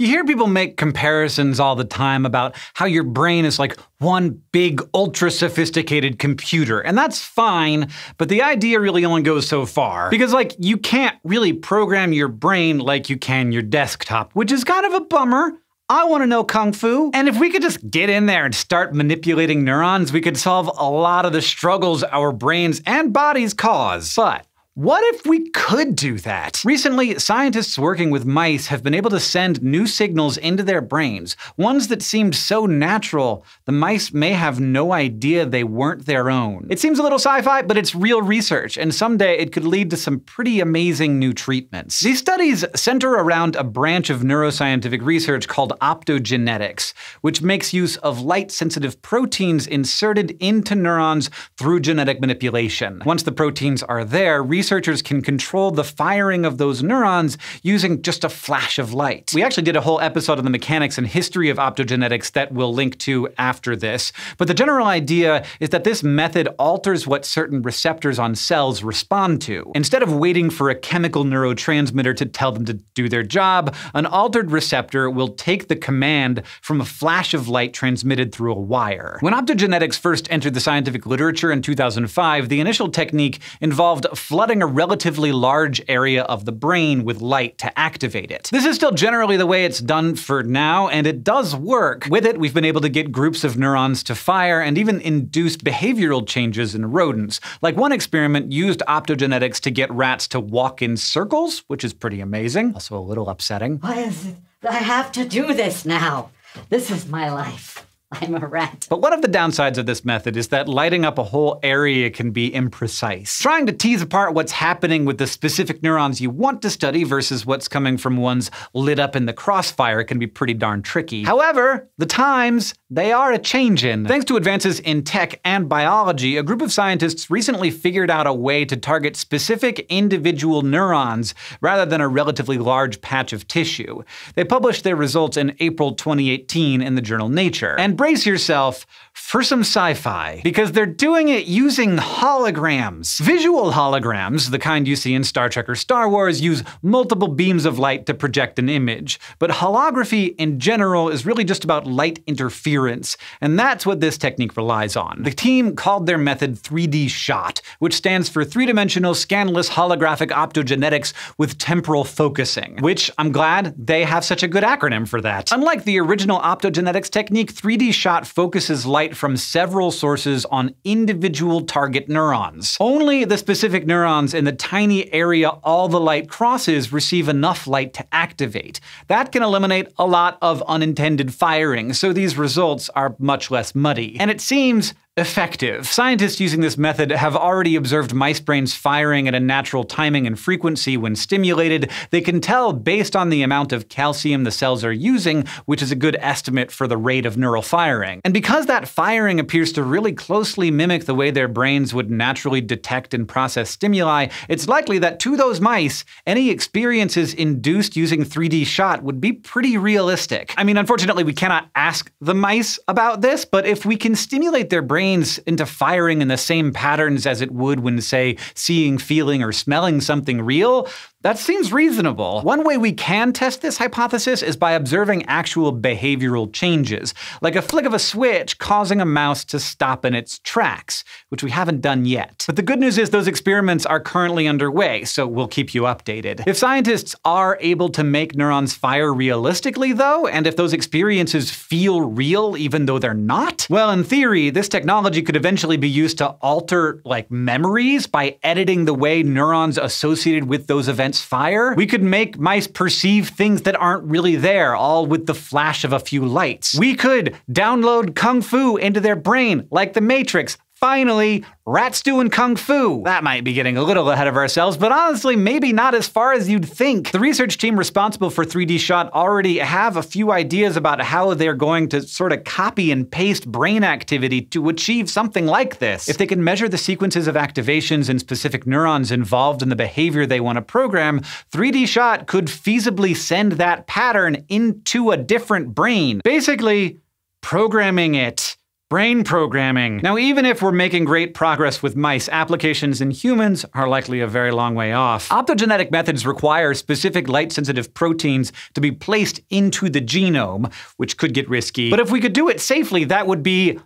You hear people make comparisons all the time about how your brain is like one big, ultra sophisticated computer, and that's fine, but the idea really only goes so far. Because, like, you can't really program your brain like you can your desktop, which is kind of a bummer. I want to know Kung Fu. And if we could just get in there and start manipulating neurons, we could solve a lot of the struggles our brains and bodies cause. But what if we could do that? Recently, scientists working with mice have been able to send new signals into their brains, ones that seemed so natural, the mice may have no idea they weren't their own. It seems a little sci fi, but it's real research, and someday it could lead to some pretty amazing new treatments. These studies center around a branch of neuroscientific research called optogenetics, which makes use of light sensitive proteins inserted into neurons through genetic manipulation. Once the proteins are there, research researchers can control the firing of those neurons using just a flash of light. We actually did a whole episode on the mechanics and history of optogenetics that we'll link to after this, but the general idea is that this method alters what certain receptors on cells respond to. Instead of waiting for a chemical neurotransmitter to tell them to do their job, an altered receptor will take the command from a flash of light transmitted through a wire. When optogenetics first entered the scientific literature in 2005, the initial technique involved flooding a relatively large area of the brain with light to activate it. This is still generally the way it's done for now, and it does work. With it, we've been able to get groups of neurons to fire and even induce behavioral changes in rodents. Like one experiment used optogenetics to get rats to walk in circles, which is pretty amazing, also a little upsetting. Why is it I have to do this now? This is my life. I'm a rat. But one of the downsides of this method is that lighting up a whole area can be imprecise. Trying to tease apart what's happening with the specific neurons you want to study versus what's coming from ones lit up in the crossfire can be pretty darn tricky. However, the times, they are a changin'. Thanks to advances in tech and biology, a group of scientists recently figured out a way to target specific individual neurons rather than a relatively large patch of tissue. They published their results in April 2018 in the journal Nature. And brace yourself for some sci fi, because they're doing it using holograms. Visual holograms, the kind you see in Star Trek or Star Wars, use multiple beams of light to project an image. But holography in general is really just about light interference, and that's what this technique relies on. The team called their method 3D SHOT, which stands for Three Dimensional Scanless Holographic Optogenetics with Temporal Focusing, which I'm glad they have such a good acronym for that. Unlike the original optogenetics technique, 3D shot focuses light from several sources on individual target neurons. Only the specific neurons in the tiny area all the light crosses receive enough light to activate. That can eliminate a lot of unintended firing, so these results are much less muddy. And it seems effective. Scientists using this method have already observed mice brains firing at a natural timing and frequency when stimulated. They can tell based on the amount of calcium the cells are using, which is a good estimate for the rate of neural firing. And because that firing appears to really closely mimic the way their brains would naturally detect and process stimuli, it's likely that to those mice, any experiences induced using 3D shot would be pretty realistic. I mean, unfortunately, we cannot ask the mice about this, but if we can stimulate their brains brains into firing in the same patterns as it would when, say, seeing, feeling, or smelling something real, that seems reasonable. One way we can test this hypothesis is by observing actual behavioral changes, like a flick of a switch causing a mouse to stop in its tracks, which we haven't done yet. But the good news is those experiments are currently underway, so we'll keep you updated. If scientists are able to make neurons fire realistically, though, and if those experiences feel real even though they're not, well, in theory, this technology could eventually be used to alter, like, memories by editing the way neurons associated with those events fire, we could make mice perceive things that aren't really there, all with the flash of a few lights. We could download Kung Fu into their brain, like the Matrix, Finally, rats doing kung fu. That might be getting a little ahead of ourselves, but honestly, maybe not as far as you'd think. The research team responsible for 3D Shot already have a few ideas about how they're going to sort of copy and paste brain activity to achieve something like this. If they can measure the sequences of activations in specific neurons involved in the behavior they want to program, 3D Shot could feasibly send that pattern into a different brain. Basically, programming it brain programming. Now, even if we're making great progress with mice, applications in humans are likely a very long way off. Optogenetic methods require specific light sensitive proteins to be placed into the genome, which could get risky. But if we could do it safely, that would be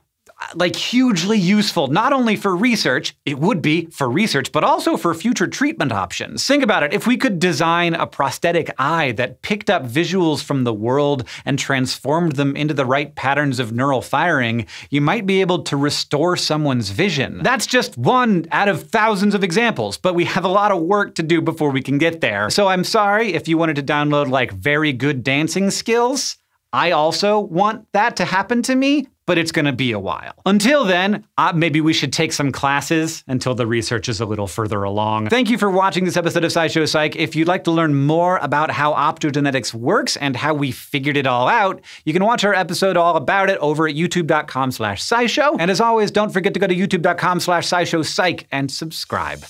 like hugely useful, not only for research, it would be for research, but also for future treatment options. Think about it, if we could design a prosthetic eye that picked up visuals from the world and transformed them into the right patterns of neural firing, you might be able to restore someone's vision. That's just one out of thousands of examples, but we have a lot of work to do before we can get there. So I'm sorry if you wanted to download like very good dancing skills. I also want that to happen to me, but it's going to be a while. Until then, uh, maybe we should take some classes until the research is a little further along. Thank you for watching this episode of SciShow Psych. If you'd like to learn more about how optogenetics works and how we figured it all out, you can watch our episode all about it over at youtube.com slash scishow. And as always, don't forget to go to youtube.com slash scishow psych and subscribe.